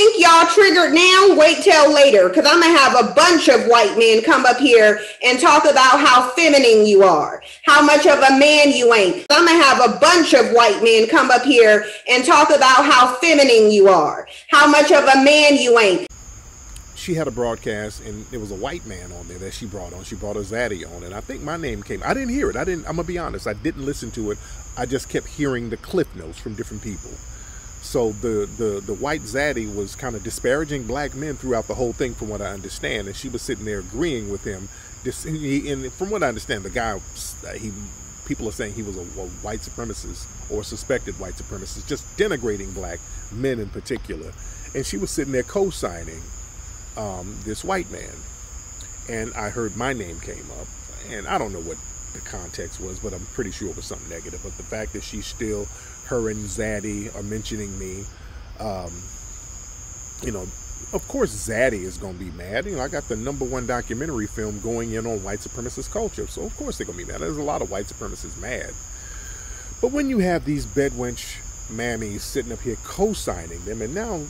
think y'all triggered now, wait till later, because I'm gonna have a bunch of white men come up here and talk about how feminine you are, how much of a man you ain't. I'm gonna have a bunch of white men come up here and talk about how feminine you are, how much of a man you ain't. She had a broadcast and there was a white man on there that she brought on. She brought a Zaddy on, and I think my name came. I didn't hear it. I didn't. I'm gonna be honest. I didn't listen to it. I just kept hearing the cliff notes from different people. So the the the white zaddy was kind of disparaging black men throughout the whole thing, from what I understand, and she was sitting there agreeing with him. This, he, and from what I understand, the guy he people are saying he was a, a white supremacist or suspected white supremacist, just denigrating black men in particular. And she was sitting there co-signing um, this white man, and I heard my name came up, and I don't know what the context was, but I'm pretty sure it was something negative. But the fact that she still her and Zaddy are mentioning me. Um, you know, of course Zaddy is going to be mad. You know, I got the number one documentary film going in on white supremacist culture, so of course they're going to be mad. There's a lot of white supremacists mad. But when you have these bedwench mammies sitting up here co-signing them, and now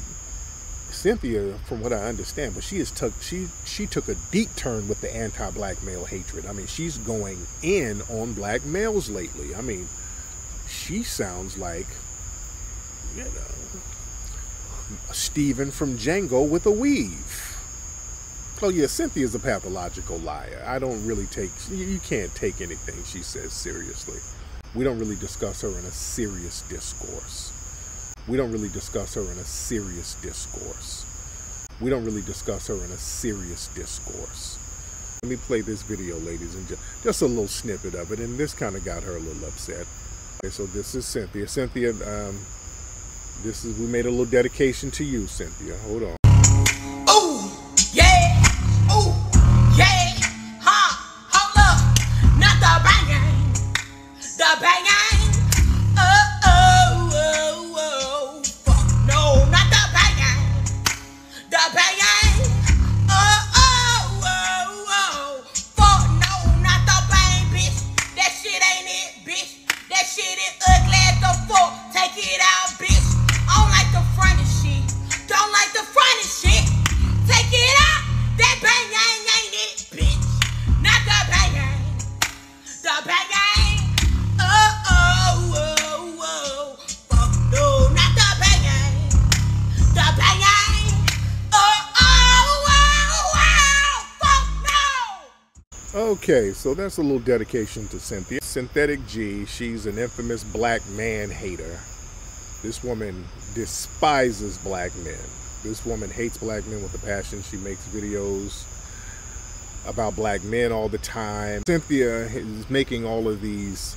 Cynthia, from what I understand, but she is took she she took a deep turn with the anti-black male hatred. I mean, she's going in on black males lately. I mean, she sounds like, you know, Stephen from Django with a weave. Oh yeah, Cynthia's a pathological liar. I don't really take, you can't take anything she says seriously. We don't really discuss her in a serious discourse. We don't really discuss her in a serious discourse. We don't really discuss her in a serious discourse. Let me play this video, ladies and gentlemen. Just a little snippet of it, and this kind of got her a little upset. Okay, so this is Cynthia. Cynthia, um, this is we made a little dedication to you, Cynthia. Hold on. Oh, Okay, so that's a little dedication to Cynthia. Synthetic G, she's an infamous black man hater. This woman despises black men. This woman hates black men with a passion. She makes videos about black men all the time. Cynthia is making all of these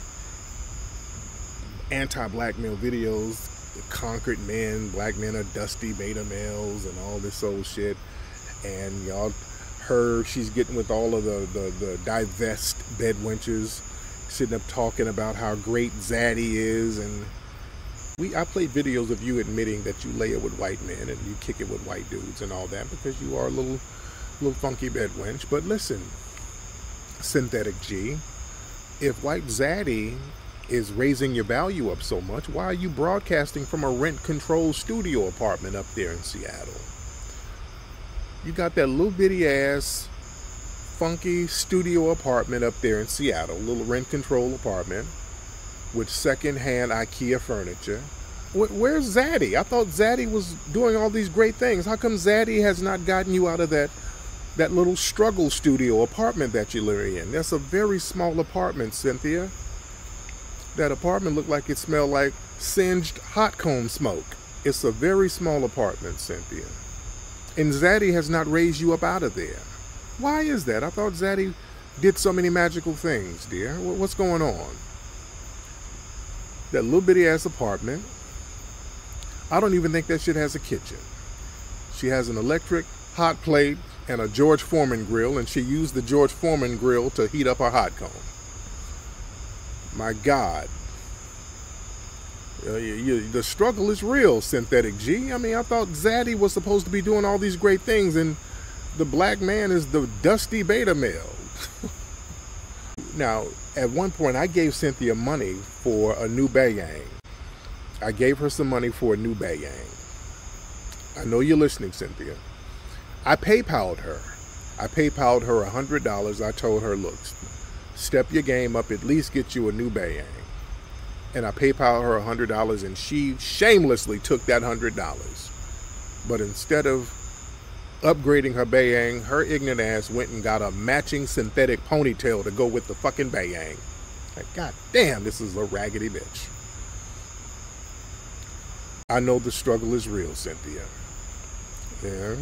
anti-black male videos. Conquered men, black men are dusty beta males and all this old shit. And y'all her she's getting with all of the, the, the divest bedwenches, sitting up talking about how great Zaddy is and we I played videos of you admitting that you lay it with white men and you kick it with white dudes and all that because you are a little little funky bedwench. But listen, synthetic G, if white Zaddy is raising your value up so much, why are you broadcasting from a rent controlled studio apartment up there in Seattle? You got that little bitty ass funky studio apartment up there in Seattle, little rent control apartment with secondhand IKEA furniture. Where's Zaddy? I thought Zaddy was doing all these great things. How come Zaddy has not gotten you out of that that little struggle studio apartment that you live in? That's a very small apartment, Cynthia. That apartment looked like it smelled like singed hot comb smoke. It's a very small apartment, Cynthia. And Zaddy has not raised you up out of there. Why is that? I thought Zaddy did so many magical things, dear. What's going on? that little bitty ass apartment. I don't even think that shit has a kitchen. She has an electric hot plate and a George Foreman grill, and she used the George Foreman grill to heat up her hot comb. My God. Uh, you, the struggle is real, Synthetic G. I mean, I thought Zaddy was supposed to be doing all these great things, and the black man is the dusty beta male. now, at one point, I gave Cynthia money for a new Bayang. I gave her some money for a new Bayang. I know you're listening, Cynthia. I PayPal'd her. I PayPal'd her $100. I told her, look, step your game up, at least get you a new Bayang. And I PayPal her $100 and she shamelessly took that $100. But instead of upgrading her Bayang, her ignorant ass went and got a matching synthetic ponytail to go with the fucking Bayang. Like, god damn, this is a raggedy bitch. I know the struggle is real, Cynthia. Yeah.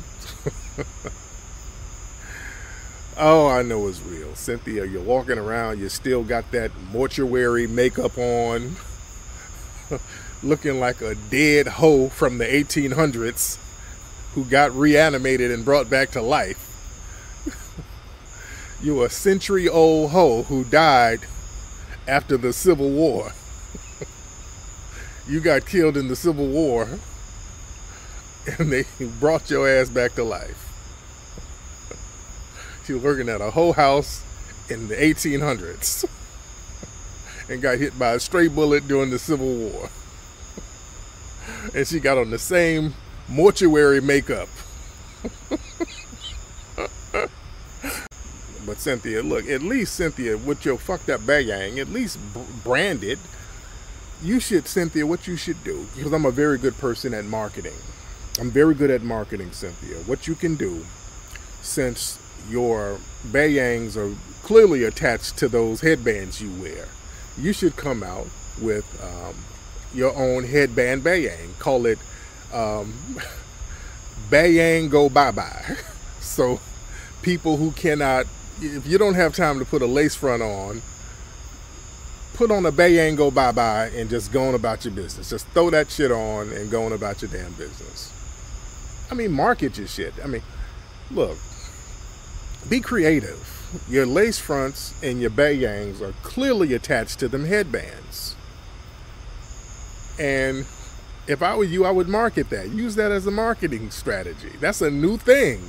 oh, I know it's real. Cynthia, you're walking around, you still got that mortuary makeup on, looking like a dead hoe from the 1800s who got reanimated and brought back to life. You're a century old hoe who died after the Civil War. you got killed in the Civil War and they brought your ass back to life. Was working at a whole house in the 1800s and got hit by a stray bullet during the Civil War. And she got on the same mortuary makeup. but Cynthia, look, at least Cynthia, with your fucked up bayang, at least branded. You should, Cynthia, what you should do, because I'm a very good person at marketing. I'm very good at marketing, Cynthia. What you can do, since your bayangs are clearly attached to those headbands you wear, you should come out with um, your own headband bayang. Call it um, Bayang go bye bye. So people who cannot, if you don't have time to put a lace front on, put on a Bayang go bye bye and just go on about your business. Just throw that shit on and go on about your damn business. I mean, market your shit. I mean, look, be creative. Your lace fronts and your bayangs are clearly attached to them headbands. And if I were you, I would market that. Use that as a marketing strategy. That's a new thing.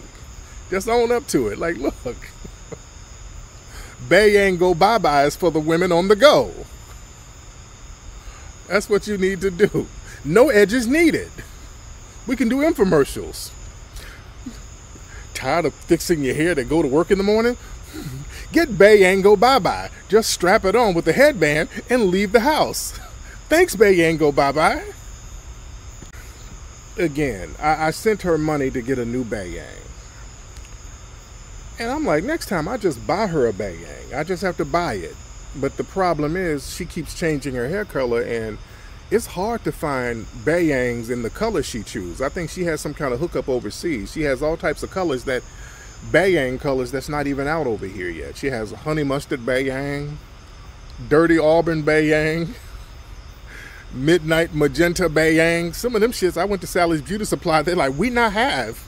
Just own up to it. Like, look, Bayang go bye byes for the women on the go. That's what you need to do. No edges needed. We can do infomercials. Tired of fixing your hair to go to work in the morning? Get Bayang go bye bye. Just strap it on with the headband and leave the house. Thanks, Bayang go bye bye again, I, I, sent her money to get a new Bayang. And I'm like, next time I just buy her a Bayang. I just have to buy it. But the problem is she keeps changing her hair color and it's hard to find Bayangs in the color she chooses. I think she has some kind of hookup overseas. She has all types of colors that Bayang colors that's not even out over here yet. She has honey mustard Bayang, dirty auburn Bayang. midnight magenta bayang. Some of them shits, I went to Sally's Beauty Supply. They're like, we not have.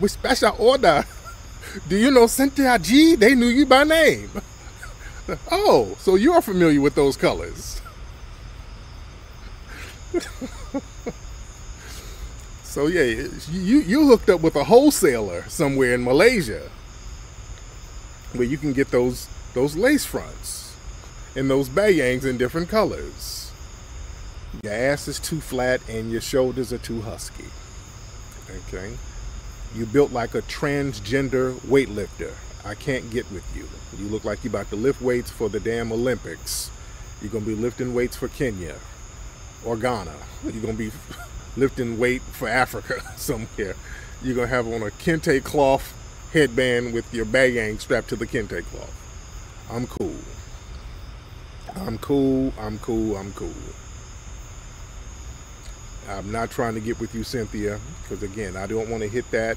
We special order. Do you know Cynthia G? They knew you by name. oh, so you are familiar with those colors. so yeah, you you hooked up with a wholesaler somewhere in Malaysia where you can get those those lace fronts and those bayangs in different colors. Your ass is too flat and your shoulders are too husky. Okay? You built like a transgender weightlifter. I can't get with you. You look like you're about to lift weights for the damn Olympics. You're gonna be lifting weights for Kenya or Ghana. You're gonna be lifting weight for Africa somewhere. You're gonna have on a kente cloth headband with your bayang strapped to the kente cloth. I'm cool. I'm cool. I'm cool. I'm cool. I'm not trying to get with you, Cynthia, because again, I don't want to hit that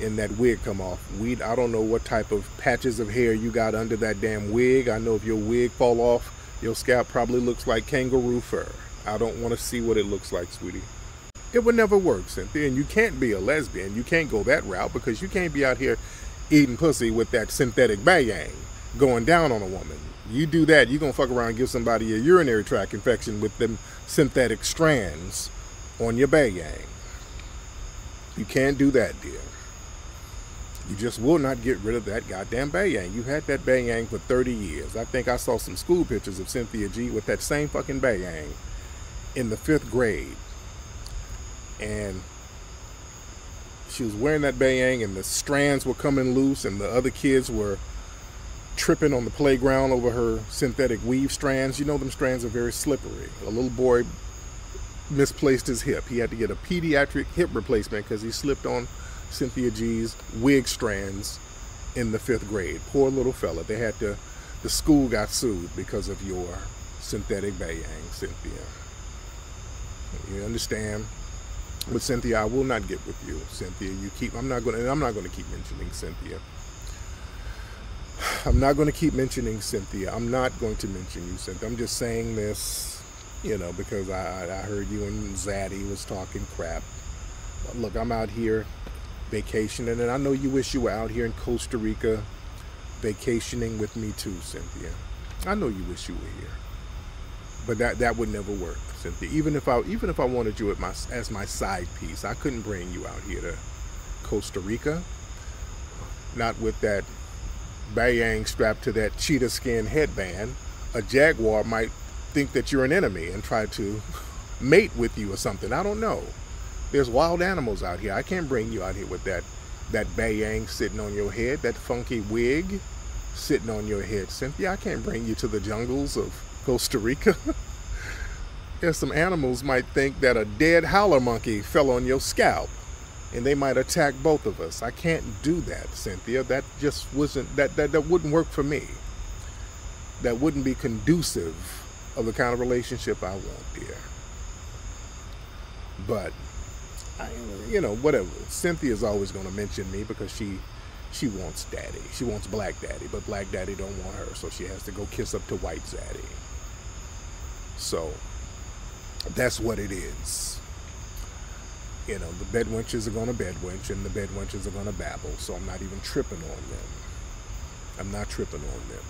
and that wig come off. We, I don't know what type of patches of hair you got under that damn wig. I know if your wig fall off, your scalp probably looks like kangaroo fur. I don't want to see what it looks like, sweetie. It would never work, Cynthia, and you can't be a lesbian. You can't go that route because you can't be out here eating pussy with that synthetic bayang going down on a woman. You do that, you're going to fuck around and give somebody a urinary tract infection with them synthetic strands on your bayang. You can't do that, dear. You just will not get rid of that goddamn bayang. You had that bayang for 30 years. I think I saw some school pictures of Cynthia G with that same fucking bayang in the fifth grade. And she was wearing that bayang and the strands were coming loose and the other kids were tripping on the playground over her synthetic weave strands. You know them strands are very slippery. A little boy misplaced his hip. He had to get a pediatric hip replacement because he slipped on Cynthia G's wig strands in the fifth grade. Poor little fella. They had to, the school got sued because of your synthetic bayang, Cynthia. You understand? But Cynthia, I will not get with you, Cynthia. You keep. I'm not going. to I'm not going to keep mentioning Cynthia. I'm not going to keep mentioning Cynthia. I'm not going to mention you, Cynthia. I'm just saying this, you know, because I, I heard you and Zaddy was talking crap. Look, I'm out here vacationing, and I know you wish you were out here in Costa Rica vacationing with me too, Cynthia. I know you wish you were here, but that that would never work, Cynthia. Even if I even if I wanted you my, as my side piece, I couldn't bring you out here to Costa Rica. Not with that bayang strapped to that cheetah skin headband. A jaguar might think that you're an enemy and try to mate with you or something. I don't know. There's wild animals out here. I can't bring you out here with that that bayang sitting on your head, that funky wig sitting on your head, Cynthia. I can't bring you to the jungles of Costa Rica. There's some animals might think that a dead howler monkey fell on your scalp and they might attack both of us. I can't do that, Cynthia. That just wasn't that that, that wouldn't work for me. That wouldn't be conducive of the kind of relationship I want, dear. But I, you know, whatever. Cynthia's always going to mention me because she she wants daddy. She wants black daddy, but black daddy don't want her, so she has to go kiss up to white daddy. So that's what it is. You know, the bed wenches are going to bed wench, and the bed wenches are going to babble. So I'm not even tripping on them. I'm not tripping on them.